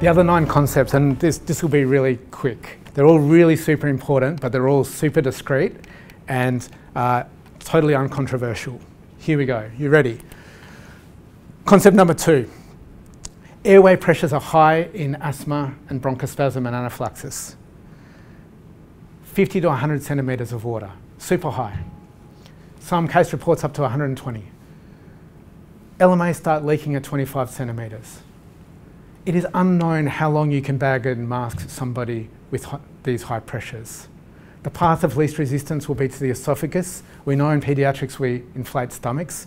The other nine concepts, and this, this will be really quick. They're all really super important, but they're all super discrete and uh, totally uncontroversial. Here we go. You ready? Concept number two. Airway pressures are high in asthma and bronchospasm and anaphylaxis. 50 to 100 centimetres of water, super high. Some case reports up to 120. LMA start leaking at 25 centimetres. It is unknown how long you can bag and mask somebody with these high pressures. The path of least resistance will be to the esophagus. We know in paediatrics we inflate stomachs.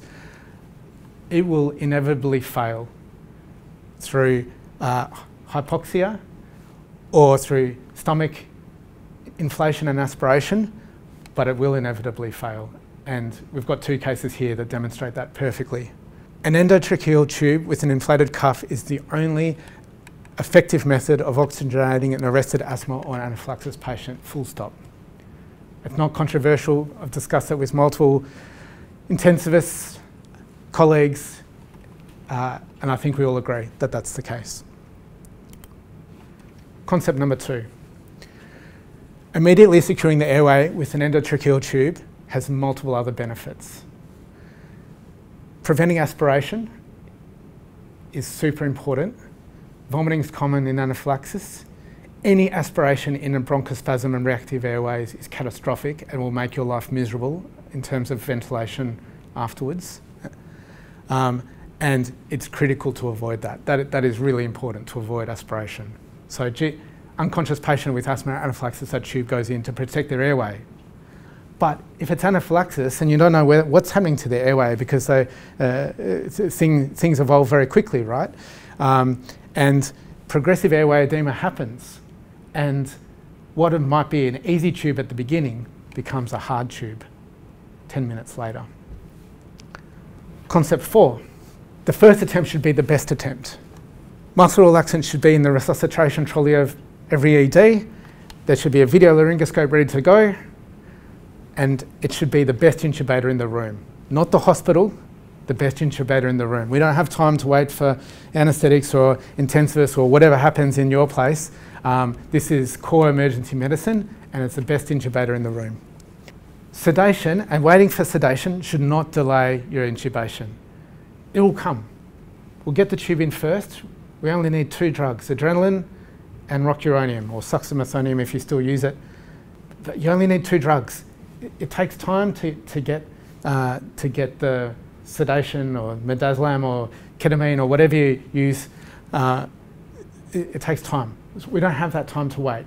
It will inevitably fail through uh, hypoxia or through stomach inflation and aspiration, but it will inevitably fail. And we've got two cases here that demonstrate that perfectly. An endotracheal tube with an inflated cuff is the only effective method of oxygenating an arrested asthma or anaphylaxis patient, full stop. It's not controversial. I've discussed it with multiple intensivists, colleagues, uh, and I think we all agree that that's the case. Concept number two. Immediately securing the airway with an endotracheal tube has multiple other benefits. Preventing aspiration is super important. Vomiting is common in anaphylaxis. Any aspiration in a bronchospasm and reactive airways is catastrophic and will make your life miserable in terms of ventilation afterwards. Um, and it's critical to avoid that. That, that is really important to avoid aspiration. So unconscious patient with asthma anaphylaxis, that tube goes in to protect their airway. But if it's anaphylaxis and you don't know where, what's happening to the airway because they, uh, thing, things evolve very quickly, right? Um, and progressive airway edema happens. And what might be an easy tube at the beginning becomes a hard tube 10 minutes later. Concept four the first attempt should be the best attempt. Muscle relaxant should be in the resuscitation trolley of every ED. There should be a video laryngoscope ready to go. And it should be the best intubator in the room. Not the hospital, the best intubator in the room. We don't have time to wait for anaesthetics or intensivists or whatever happens in your place. Um, this is core emergency medicine and it's the best intubator in the room. Sedation and waiting for sedation should not delay your intubation it will come. We'll get the tube in first. We only need two drugs, adrenaline and rocuronium, or suxamethonium if you still use it. But you only need two drugs. It, takes time to, to, get, uh, to get the sedation or midazolam or ketamine or whatever you use. Uh, it, it, takes time. We don't have that time to wait,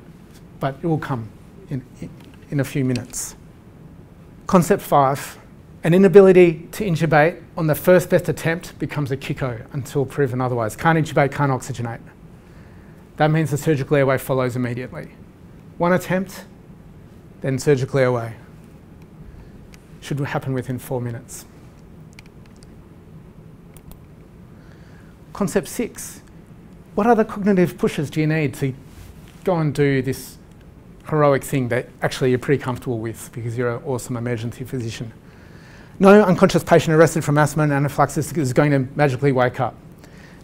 but it will come in, in, a few minutes. Concept five an inability to intubate on the first best attempt becomes a CICO until proven otherwise. Can't intubate, can't oxygenate. That means the surgical airway follows immediately. One attempt, then surgical airway. Should happen within four minutes. Concept six. What other cognitive pushes do you need to go and do this heroic thing that actually you're pretty comfortable with because you're an awesome emergency physician? no unconscious patient arrested from asthma and anaphylaxis is going to magically wake up.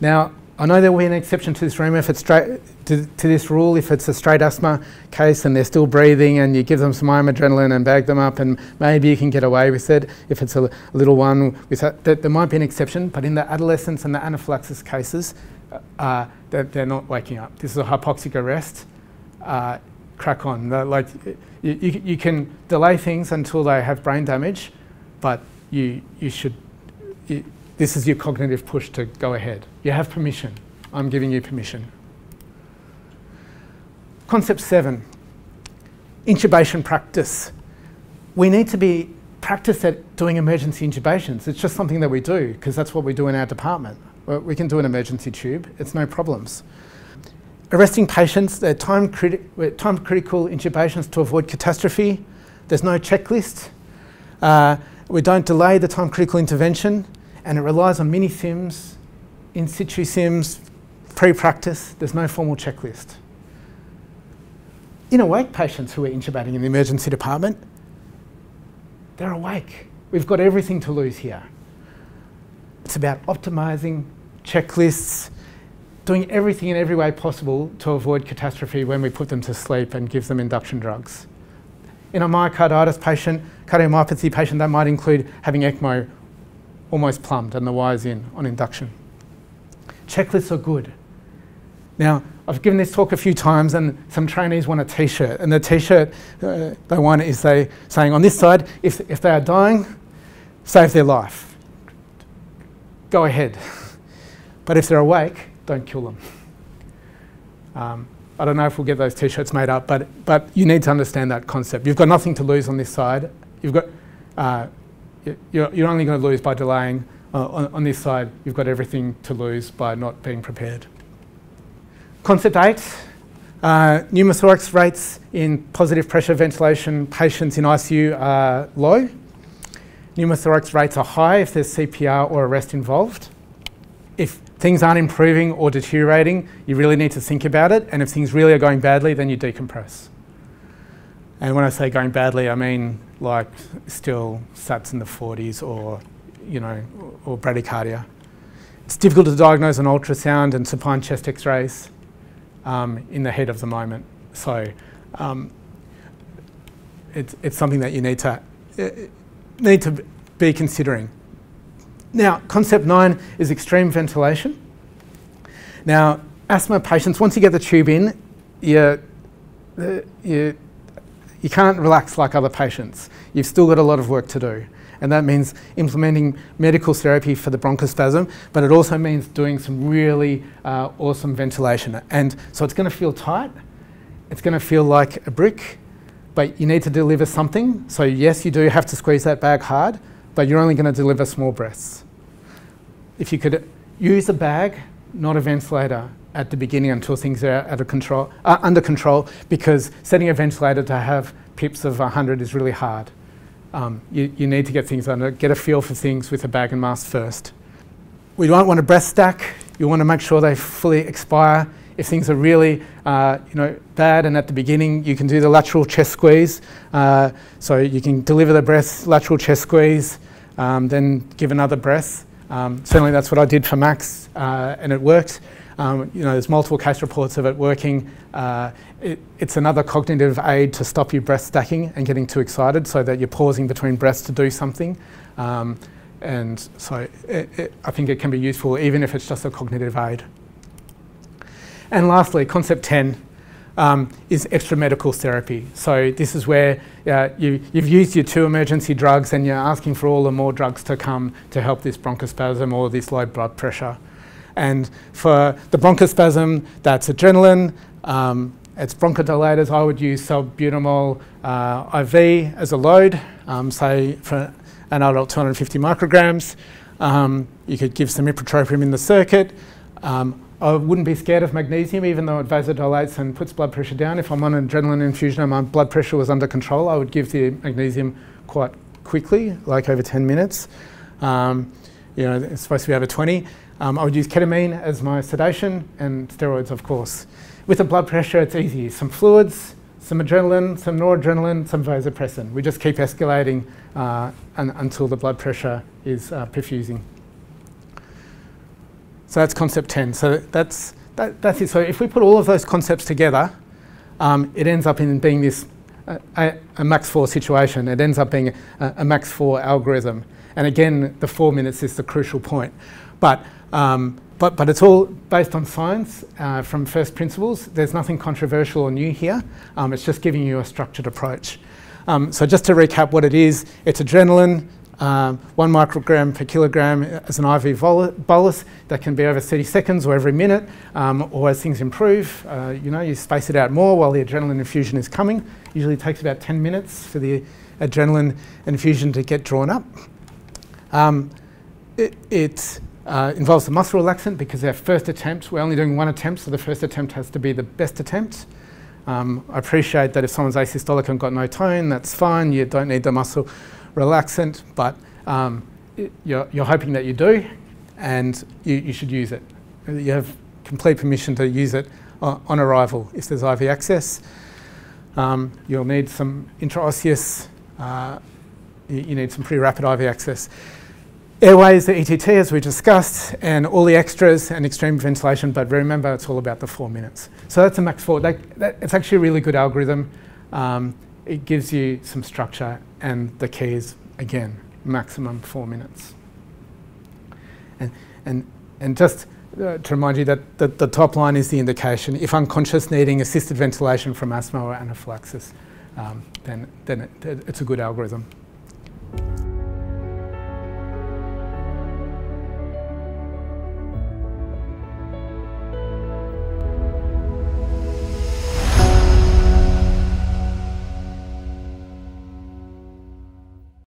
Now, I know there will be an exception to this room. If it's straight to, to, this rule if it's a straight asthma case and they're still breathing and you give them some adrenaline and bag them up and maybe you can get away with it if it's a, little one that, there might be an exception but in the adolescents and the anaphylaxis cases uh, they're, they're, not waking up. This is a hypoxic arrest. Uh, crack on. Like you, you, you can delay things until they have brain damage but you, you should, you, this is your cognitive push to go ahead. You have permission. I'm giving you permission. Concept seven, intubation practice. We need to be practice at doing emergency intubations. It's just something that we do because that's what we do in our department. We can do an emergency tube, it's no problems. Arresting patients, they're time, criti time critical intubations to avoid catastrophe. There's no checklist. Uh, we don't delay the time critical intervention and it relies on mini sims, in situ sims, pre-practice. There's no formal checklist. In awake patients who are intubating in the emergency department, they're awake. We've got everything to lose here. It's about optimizing checklists doing everything in every way possible to avoid catastrophe when we put them to sleep and give them induction drugs. In a myocarditis patient, cardiomyopathy patient, that might include having ECMO almost plumbed and the wires in on induction. Checklists are good. Now, I've given this talk a few times and some trainees want a t-shirt and the t-shirt uh, they want is they saying on this side, if, if they are dying, save their life. Go ahead. But if they're awake, don't kill them. Um, I don't know if we'll get those t-shirts made up, but, but you need to understand that concept. You've got nothing to lose on this side. You've got, uh, you're, you're only going to lose by delaying. Uh, on, on this side, you've got everything to lose by not being prepared. Concept eight, uh, pneumothorax rates in positive pressure ventilation patients in ICU are low. Pneumothorax rates are high if there's CPR or arrest involved. If things aren't improving or deteriorating, you really need to think about it. And if things really are going badly, then you decompress. And when I say going badly, I mean like still SATs in the 40s or, you know, or bradycardia. It's difficult to diagnose on ultrasound and supine chest x-rays um, in the head of the moment. So um, it's, it's something that you need to, uh, need to be considering. Now, concept nine is extreme ventilation. Now, asthma patients, once you get the tube in, you, uh, you, you can't relax like other patients. You've still got a lot of work to do and that means implementing medical therapy for the bronchospasm, but it also means doing some really uh, awesome ventilation. And so it's going to feel tight, it's going to feel like a brick, but you need to deliver something. So yes, you do have to squeeze that bag hard, but you're only going to deliver small breaths. If you could use a bag, not a ventilator, at the beginning until things are out of control, uh, under control, because setting a ventilator to have PIPs of 100 is really hard. Um, you, you, need to get things under, get a feel for things with a bag and mask first. We don't want a breath stack. You want to make sure they fully expire. If things are really uh, you know, bad and at the beginning, you can do the lateral chest squeeze. Uh, so you can deliver the breath, lateral chest squeeze, um, then give another breath. Um, certainly that's what I did for Max uh, and it worked. Um, you know, there's multiple case reports of it working. Uh, it, it's another cognitive aid to stop you breath stacking and getting too excited so that you're pausing between breaths to do something. Um, and so it, it, I think it can be useful even if it's just a cognitive aid. And lastly, concept 10 um, is extra medical therapy. So this is where uh, you, have used your two emergency drugs and you're asking for all the more drugs to come to help this bronchospasm or this low blood pressure. And for the bronchospasm, that's adrenaline. Um, it's bronchodilators. I would use salbutamol uh, IV as a load, um, say for an adult 250 micrograms. Um, you could give some ipratropium in the circuit. Um, I wouldn't be scared of magnesium, even though it vasodilates and puts blood pressure down. If I'm on an adrenaline infusion and my blood pressure was under control, I would give the magnesium quite quickly, like over 10 minutes. Um, you know, it's supposed to be over 20. Um, I would use ketamine as my sedation and steroids, of course. With the blood pressure, it's easy. Some fluids, some adrenaline, some noradrenaline, some vasopressin. We just keep escalating uh, un until the blood pressure is uh, perfusing. So that's concept 10. So that's, that, that's it. So if we put all of those concepts together, um, it ends up in being this a, a, max 4 situation. It ends up being a, AMAX4 algorithm. And again, the four minutes is the crucial point. But um, but, but it's all based on science uh, from first principles. There's nothing controversial or new here. Um, it's just giving you a structured approach. Um, so just to recap what it is, it's adrenaline, um, one microgram per kilogram as an IV bolus that can be over 30 seconds or every minute, um, or as things improve, uh, you know, you space it out more while the adrenaline infusion is coming. Usually takes about 10 minutes for the adrenaline infusion to get drawn up. Um, it, it uh, involves the muscle relaxant because our first attempt, we're only doing one attempt, so the first attempt has to be the best attempt. Um, I appreciate that if someone's asystolic and got no tone, that's fine. You don't need the muscle relaxant, but um, you're, you're, hoping that you do, and you, you, should use it. You have complete permission to use it on, on arrival if there's IV access. Um, you'll need some intraosseous, uh, you, you need some pretty rapid IV access Airways, the ETT, as we discussed, and all the extras and extreme ventilation, but remember it's all about the four minutes. So that's a max four. That, that, it's actually a really good algorithm. Um, it gives you some structure, and the key is, again, maximum four minutes. And, and, and just uh, to remind you that the, the, top line is the indication. If unconscious, needing assisted ventilation from asthma or anaphylaxis, um, then, then it, it's a good algorithm.